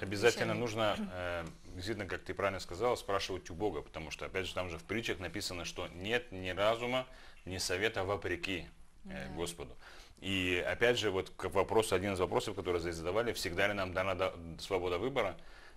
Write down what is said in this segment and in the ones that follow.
Обязательно нужно, э, действительно, как ты правильно сказал, спрашивать у Бога, потому что, опять же, там же в притчах написано, что нет ни разума, ни совета вопреки э, Господу. И опять же, вот к вопросу, один из вопросов, который здесь задавали, всегда ли нам дана да- свобода выбора?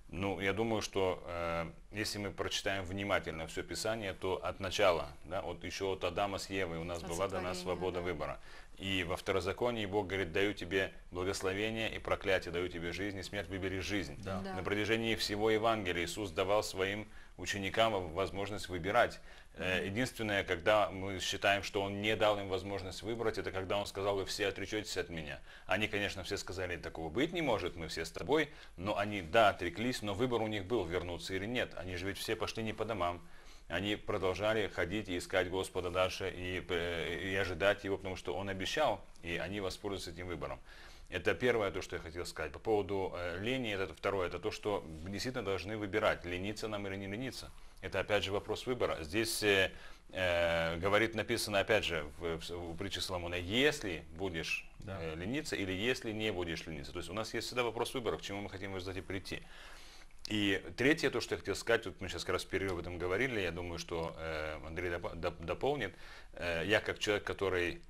Ну, я думаю, что э, если мы прочитаем внимательно все Писание, то от начала, да, вот еще от Адама с Евой у нас От была дана свобода да. выбора. И во второзаконии Бог говорит, даю тебе благословение и проклятие, даю тебе жизнь и смерть, выбери жизнь. Да. Да. На протяжении всего Евангелия Иисус давал своим ученикам возможность выбирать. Э, Единственное, когда мы считаем, что Он не дал им возможность выбрать, это когда Он сказал, вы все отречетесь от Меня. Они, конечно, все сказали, такого быть не может, мы все с тобой, но они, да, отреклись, но выбор у них был, вернуться или нет. Они же ведь все пошли не по домам. Они продолжали ходить и искать Господа дальше и, э, и ожидать Его, потому что Он обещал, и они воспользуются этим выбором. Это первое, то, что я хотел сказать. По поводу э, лени, это второе, это то, что действительно должны выбирать, лениться нам или не лениться. Это опять же вопрос выбора. Здесь э, э, говорит, написано опять же в, в, в притче Соломона, если будешь Да. э, лениться или если не будешь лениться. То есть у нас есть всегда вопрос выбора, к чему мы хотим в результате прийти. И третье, то, что я хотел сказать, вот мы сейчас как раз в перерыве об этом говорили, я думаю, что э, Андрей доп- доп- дополнит. Э, я как человек, который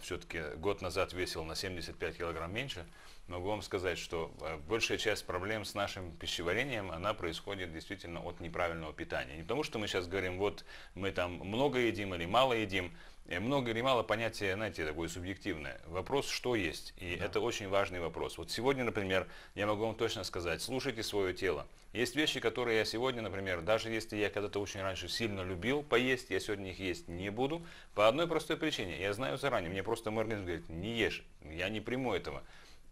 все-таки год назад весил на 75 килограмм меньше, могу вам сказать, что э, большая часть проблем с нашим пищеварением, она происходит действительно от неправильного питания. Не потому, что мы сейчас говорим, вот мы там много едим или мало едим, Э, много или мало понятие, знаете, такое субъективное. Вопрос, что есть. И это очень важный вопрос. Вот сегодня, например, я могу вам точно сказать, слушайте свое тело. Есть вещи, которые я сегодня, например, даже если я когда-то очень раньше сильно любил поесть, я сегодня их есть не буду. По одной простой причине. Я знаю заранее, мне просто мой организм говорит, не ешь, я не приму этого.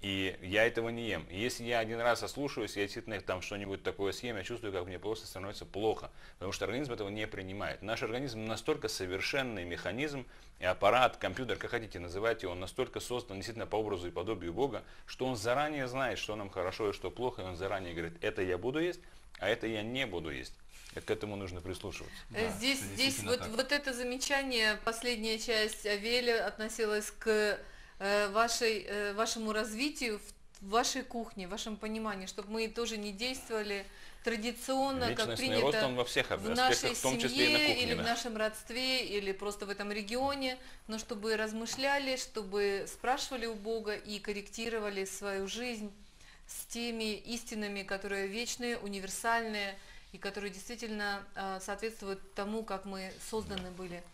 И я этого не ем. И если я один раз ослушаюсь, я действительно там что-нибудь такое съем, я чувствую, как мне просто становится плохо. Потому что организм этого не принимает. Наш организм настолько совершенный механизм, и аппарат, компьютер, как хотите называйте, он настолько создан действительно по образу и подобию Бога, что он заранее знает, что нам хорошо и что плохо, и он заранее говорит, это я буду есть, а это я не буду есть. К этому нужно прислушиваться. Э, Да, здесь здесь вот, так. вот это замечание, последняя часть Авеля относилась к вашей, э, вашему развитию в вашей кухне, в вашем понимании, чтобы мы тоже не действовали традиционно, как Личностный рост, принято он во всех в нашей в том числе и на семье кухне. или в да. нашем родстве или просто в этом регионе, но чтобы размышляли, чтобы спрашивали у Бога и корректировали свою жизнь с теми истинами, которые вечные, универсальные и которые действительно э, соответствуют тому, как мы созданы были.